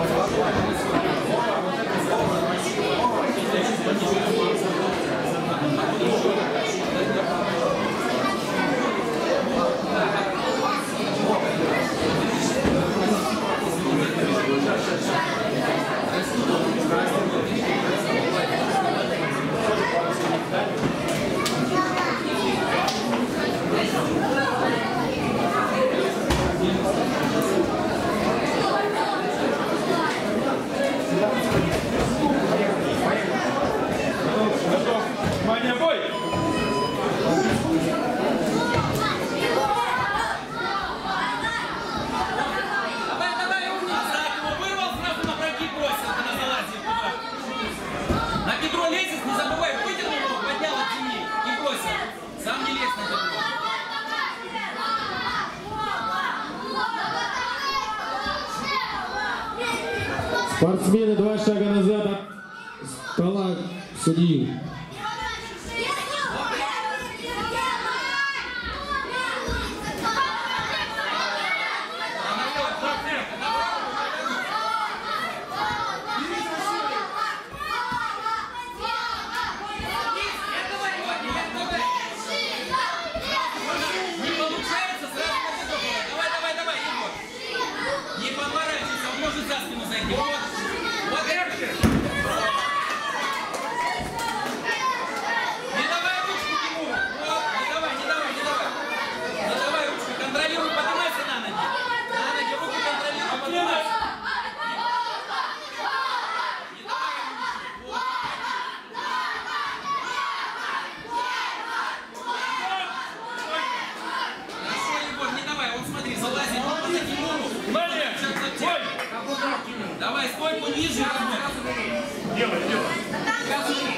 Thank you. Спортсмены два шага назад от стола судьи. залазить на Стой! Давай стойку ниже. Делай, делай.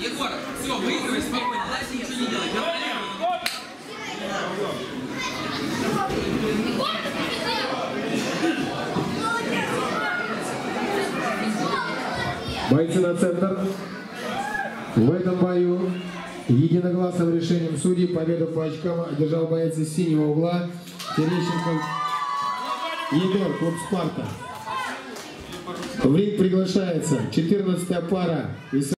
Егор, все, выигрывай спокойно, дальше ничего не делай. Бойцы на центр. В этом бою единогласным решением судей победу по очкам одержал боец из синего угла Терещенко Егор, клуб «Спарта». В ринг приглашается 14 пара.